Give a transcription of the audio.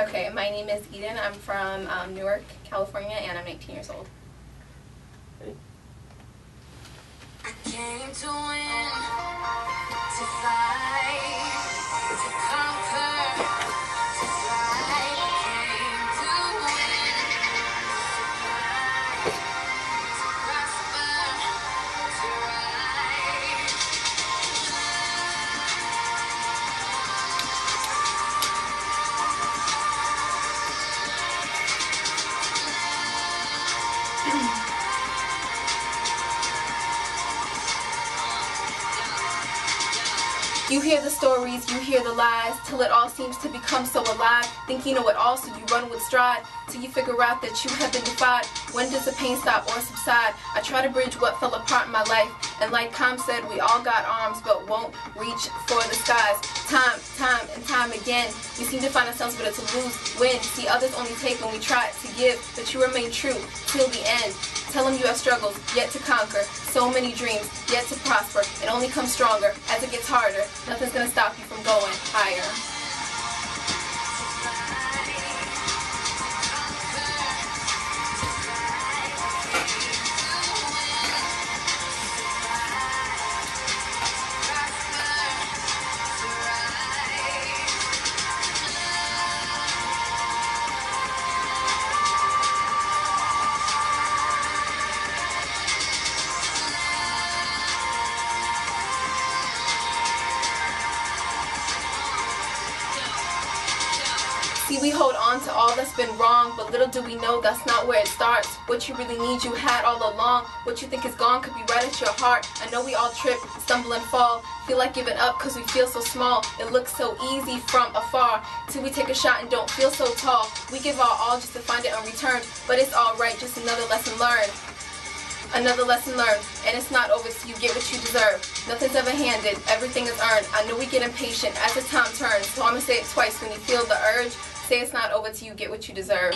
Okay, my name is Eden. I'm from um, Newark, California, and I'm 19 years old. I Thank you. You hear the stories, you hear the lies, till it all seems to become so alive. Think you know it all, so you run with stride, till you figure out that you have been defied. When does the pain stop or subside? I try to bridge what fell apart in my life, and like Com said, we all got arms, but won't reach for the skies. Time, time, and time again, we seem to find ourselves, it's a lose win. See, others only take when we try to give, but you remain true till the end. Tell them you have struggles yet to conquer, so many dreams yet to prosper. Only comes stronger as it gets harder. Nothing's gonna stop you from going higher. See, we hold on to all that's been wrong, but little do we know that's not where it starts. What you really need, you had all along. What you think is gone could be right at your heart. I know we all trip, stumble, and fall. Feel like giving up because we feel so small. It looks so easy from afar. Till we take a shot and don't feel so tall. We give our all just to find it unreturned, but it's alright, just another lesson learned. Another lesson learned, and it's not over you get what you deserve. Nothing's ever handed, everything is earned. I know we get impatient as the time turns, so I'm gonna say it twice when you feel the urge. Say it's not over till you get what you deserve.